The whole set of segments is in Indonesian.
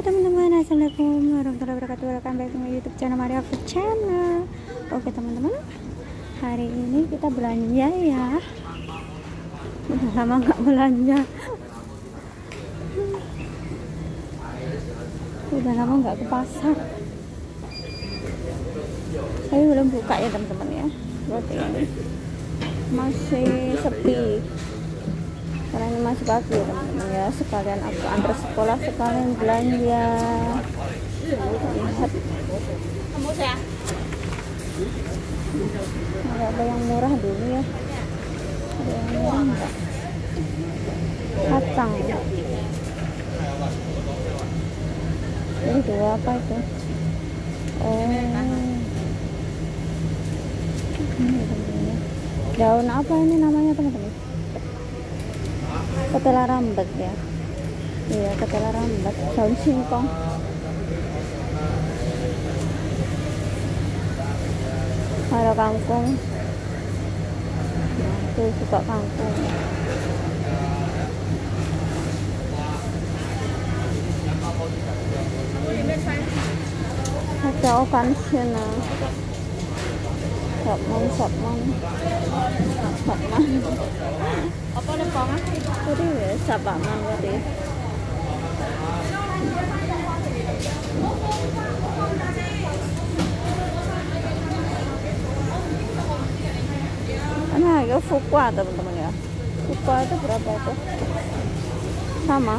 teman-teman, assalamualaikum warahmatullahi wabarakatuh. Welcome back to my YouTube channel Maria Food Channel. Oke teman-teman, hari ini kita belanja ya. Udah lama nggak belanja. Udah lama nggak ke pasar. Saya belum buka ya teman-teman ya. Berarti ini masih sepi karena ini masih pagi ya teman-teman ya. Sekalian aku antar sekolah sekalian belanja. Lihat. Ada apa yang murah dulu ya. Ada yang murah enggak? Kacang. Ini dua apa itu? Oh. Ya. daun apa ini namanya teman-teman ketela rambat ya iya ketela rambat daun singkong ada kangkung nah, tuh suka kangkung ada okan sana sapman sapman sapman Apa nih Bang? Tadi ya sapaman tadi. Nah, ya fukwa teman-teman ya. Fukwa itu berapa itu? Sama.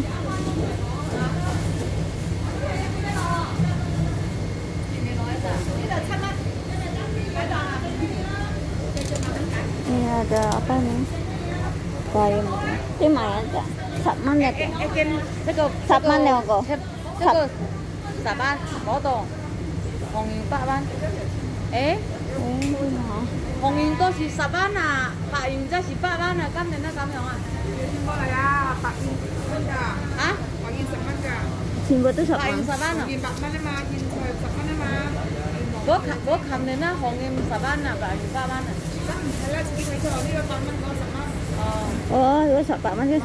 Ini ada apa nih? 과일 먹어. 이 뭐야? 10만 내 거. 이게 이거 10만 내 거. 이거 10만 먹어. 홍인 8만. 에? 홍인도 10만 아. 박인자 10만 아. 깜내나 깜냥 아. 뭐야? 박인 10만 아. 아? 박인 10만 아. 친구도 10만. 박인 10만 아. 이 박만 아. 이 10만 아. bố khám bố khám đến á, phòng em sáu ban à, bà anh ba ban à. oh itu sapa mas itu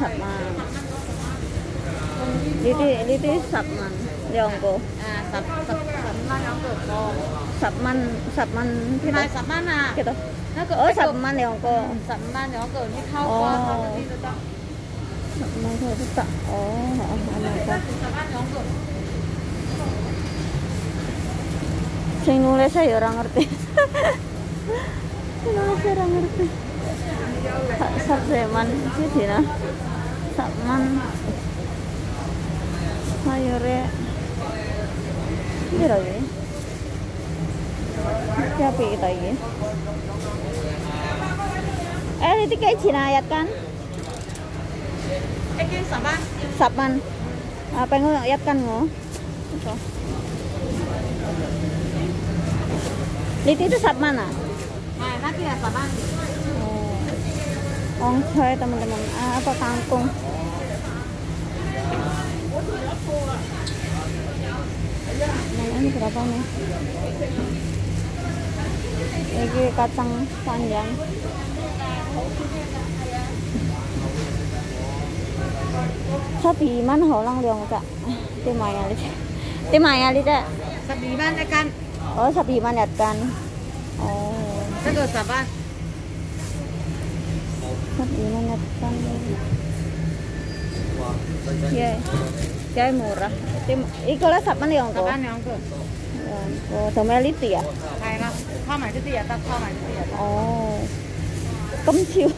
ini ini liti sapman yongko. Ah sap sap sapman yongko. Sapman sapman kita? Sapman ah. Kita. Nah, oh sapman yongko. Sapman yongko. Ini kau kau sapman kau oh. itu tak oh oh oh, oh, oh. sing nulisnya ya orang ngerti. Nulisnya orang ngerti sắp để man chứ sih nó sắp man mayore ini lagi siapa itu ya, lagi eh itu kayak Cina ayat kan? Eh kayak saban. Saban. Ah, apa yang ayat kan ngu Liti itu sab mana? Ah? Nah, nanti ya saban. 十蚊。 Oh. Ongsoy teman-teman. Ah, apa kangkung? Nah, ini berapa nih? Ini kacang panjang. Sabi man hổ lăng đường chạ. Tim mày à đi. Tim mày à đi chạ. 十二蚊一斤， Oh, sabi man yat kan. Oh. 呢个十蚊。 Madinah nyetan ya ya murah. Itu lah sapan yang, angko sapan ya angko angko sama ya? Kayak sama itu ya tak sama itu ya oh. Kemciu.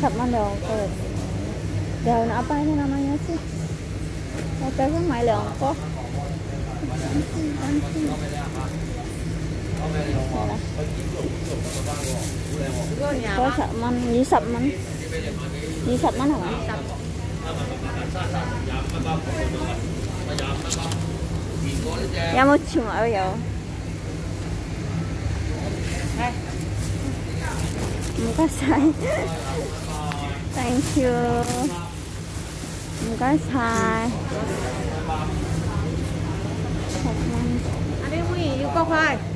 Sapan yang angko daun apa ini namanya sih? Oke, Motornya main leongko. có sập mắn nhí sập mắn nhí sập mắn hả dạ một chừng ở giờ một có sai thank you. Một cái sai. Một năm anh đi yêu có hai.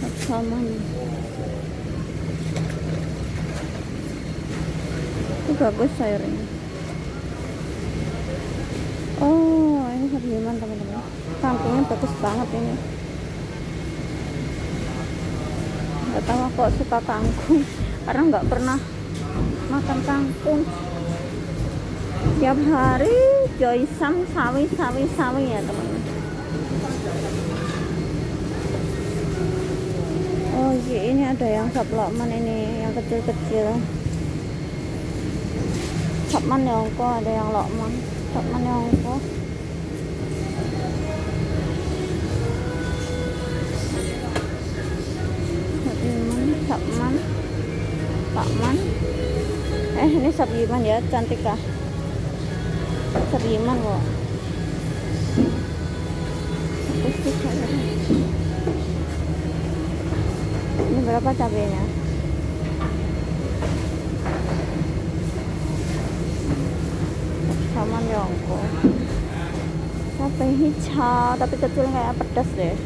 Sapsaman. Itu bagus sayurnya. Oh, ini sabiman teman-teman. Kangkungnya bagus banget ini. Gak tahu kok suka kangkung karena nggak pernah makan kangkung tiap hari Joy Sam sawi sawi sawi ya teman. Oh iya ini ada yang saplokman ini yang kecil-kecil. Sapman yongko ada yang lokman. Sapman yongko. Sapman sapman sapman eh ini sabiman ya cantik kah seriman kok ini berapa cabenya? Sama yongko cabai hijau tapi kecil kayak pedas deh.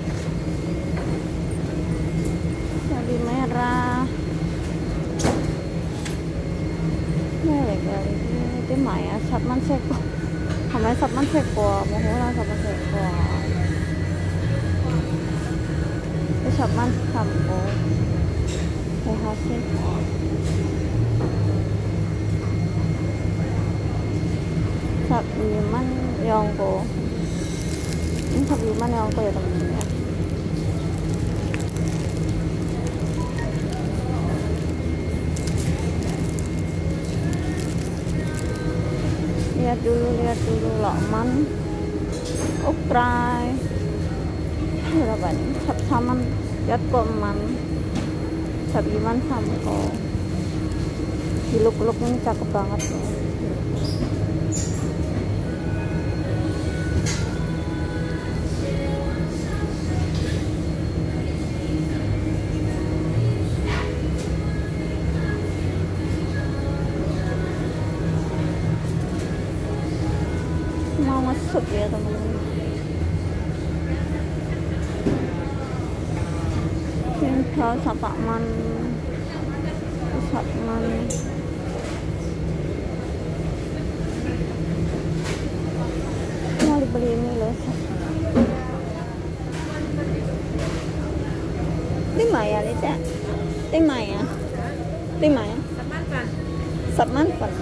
Cabai merah. Gale, gale. Itu Maya, Satman Seko. ทำไมสับมันเสกกว่าโมโหเราสับมันเสกกว่าไปสับมันสับโอ้โหฮาเสิสับอีมันยองโกสับอีมันยองโกอยู่ตรงนี้ lihat dulu lihat dulu lokman. Ukrai berapa nih? Sap saman. Lihat koman sabiman samko diluk-luk ini cakep banget loh Sapakman sapman mau dibeli ini loh lima ya Lita lima ya? Lima ya? Sapman pan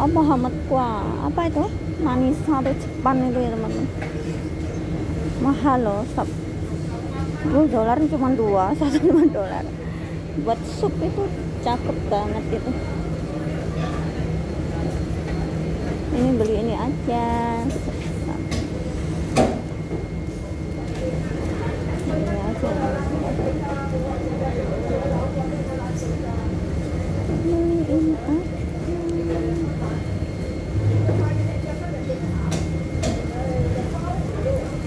oh Muhammad Kwa. Apa itu? Manis sate Jepang itu ya teman-teman mahal loh 10 dolar cuma dua satu lima dolar. Buat sup itu cakep banget itu ini beli ini aja. Ini aja. Beli ini aja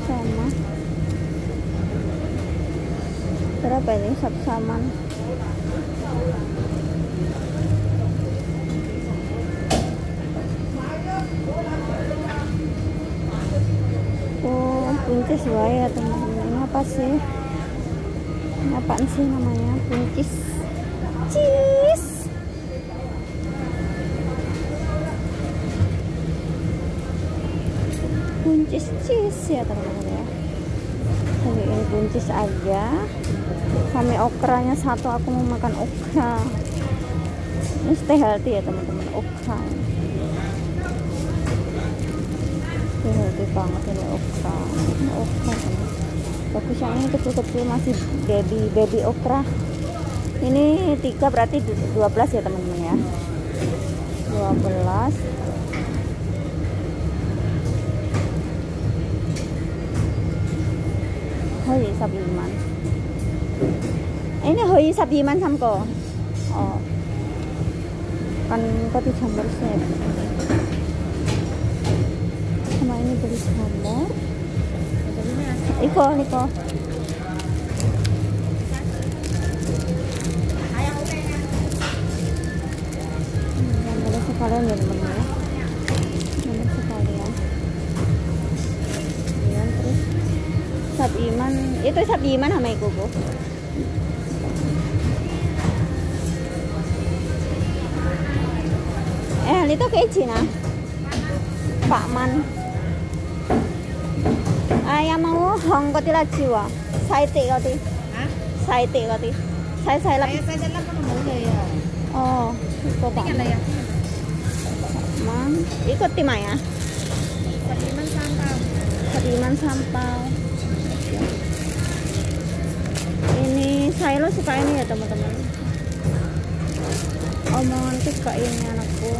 sama berapa ini sap-saman. Oh buncis wae ya teman-teman. Ini apa sih? Ini apaan sih namanya? Buncis. Cheese buncis cheese ya teman-teman ya. Ini buncis aja sampai okranya satu aku mau makan okra. Ini stay healthy ya teman-teman okra. Stay healthy banget ini okra. Ini okra teman. bagus yang ini kecil-kecil masih baby baby okra. Ini tiga berarti 12 ya teman-teman ya. 12 12 Hoi Sabiman. Ini Hoi Sabiman samko. Oh. Kan kopi jamur set. Sama ini beli jamur. Iko, Iko. Sekalian ya teman-teman ya. Boleh sekalian. Kemudian terus itu sab iman sama iku bu eh itu ke Cina Pak Man ayam mau hong koti lah jiwa saya tik koti Hah? saya tik koti saya saya lah Saya saya kan mau ya. oh itu Pak. Man ikut tim ya Sabiman santau. Keriman sampah ini saya lo suka ini ya teman-teman omongan suka ini anakku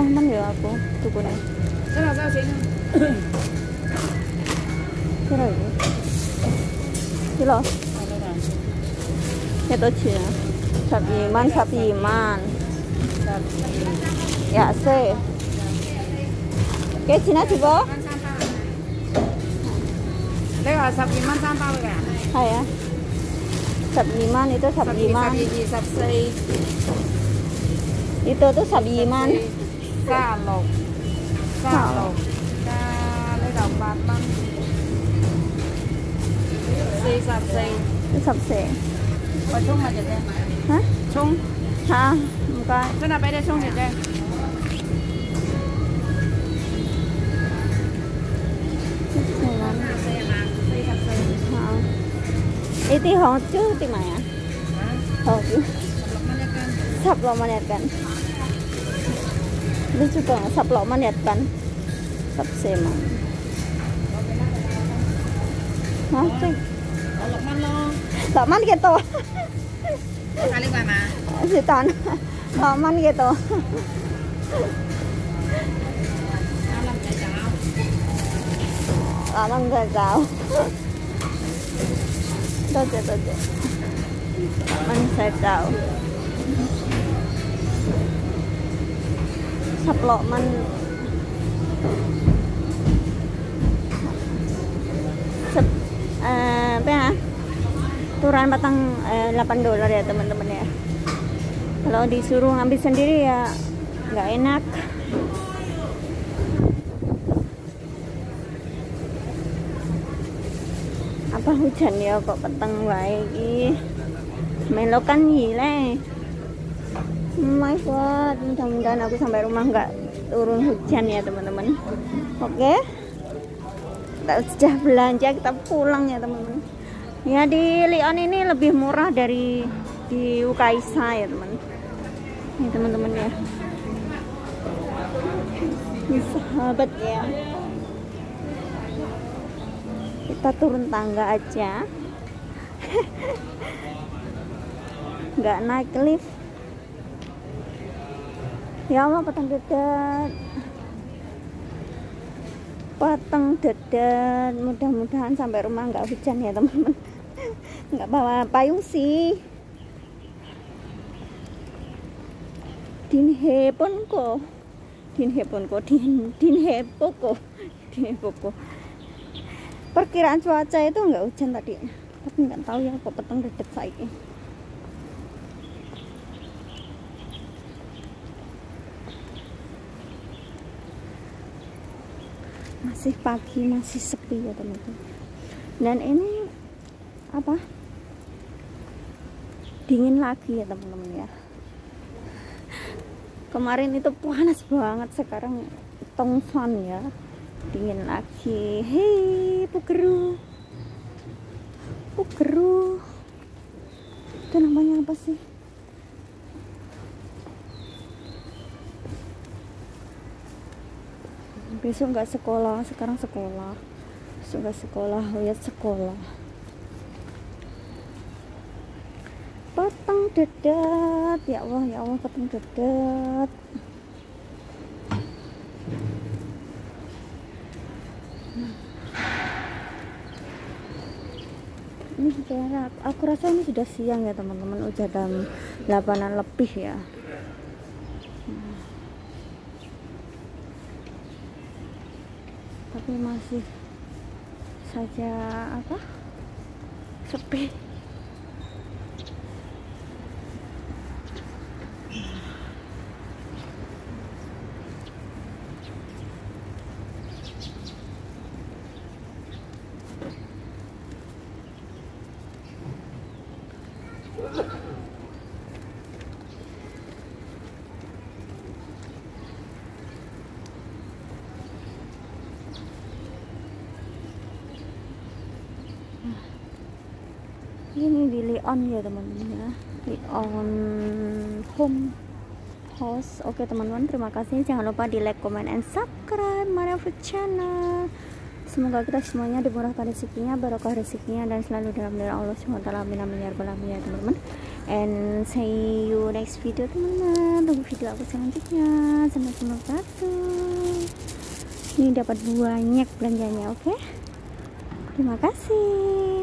어, 남겨갖고 누구네. 전화 봐, 제는. 싫어 이거. 싫어. 몇도치야? 잡이만, 잡이만. 야, 세. 깨 지나 집어? 내가 잡이만 삼바 그래. 아야. 잡이만 이거 잡이만. 잡이 잡이 세. 이거 또 잡이만 xa lột xa lột ca lấy đồng bạc măng xì sạp xì cái sạp xì và chung mà chị hả chung hả không coi cái nào bé đây chung chị Itu hong tu di mana? Hong tu. Sab lo mana kan? Lo. Lo man gitu. Kali qua mà. Si Tan. Lo gitu. Tao làm chả cháo. Lo man gak tahu. Doce, doce. Man saya tahu. Man Sep, eh, apa ya? Turan batang eh, 8 dolar ya teman-teman ya. Kalau disuruh ngambil sendiri ya nggak enak. Apa hujan ya kok peteng wae iki. Melokan gile. God, mudah-mudahan aku sampai rumah nggak turun hujan ya teman-teman. Oke. Kita sudah belanja, kita pulang ya teman-teman. Ya di Lion ini lebih murah dari di Ukaisa ya teman. Ini teman-teman ya. Ini sahabat ya. Kita turun tangga aja. Nggak naik lift. Ya Allah petang dedet. Petang dedet. Mudah-mudahan sampai rumah nggak hujan ya teman-teman. Nggak bawa payung sih. Din hepon ko. Din hepon ko. Din ko. Perkiraan cuaca itu nggak hujan tadi. Tapi nggak tahu ya kok petang dedet saiki. Masih pagi masih sepi ya teman-teman dan ini apa? Dingin lagi ya teman-teman ya. Kemarin itu panas banget sekarang tongfan ya. Dingin lagi. Hei pukeru pukeru itu namanya apa sih besok nggak sekolah sekarang sekolah. Besok nggak sekolah lihat sekolah. Potong dedet. Ya Allah ya Allah potong dedet. Ini sudah aku rasa ini sudah siang ya teman-teman. Udah jam 8 lebih ya masih saja apa? Sepi ini di Leon ya teman-teman ya. Leon Home House. Oke teman-teman terima kasih. Jangan lupa di like comment and subscribe Marvel channel. Semoga kita semuanya dimurahkan rezekinya barokah rezekinya dan selalu dalam diri Allah. SWT amin amin ya rabbal ya teman-teman. And see you next video teman-teman. Tunggu video aku selanjutnya. Sampai jumpa ini dapat banyak belanjanya oke? Terima kasih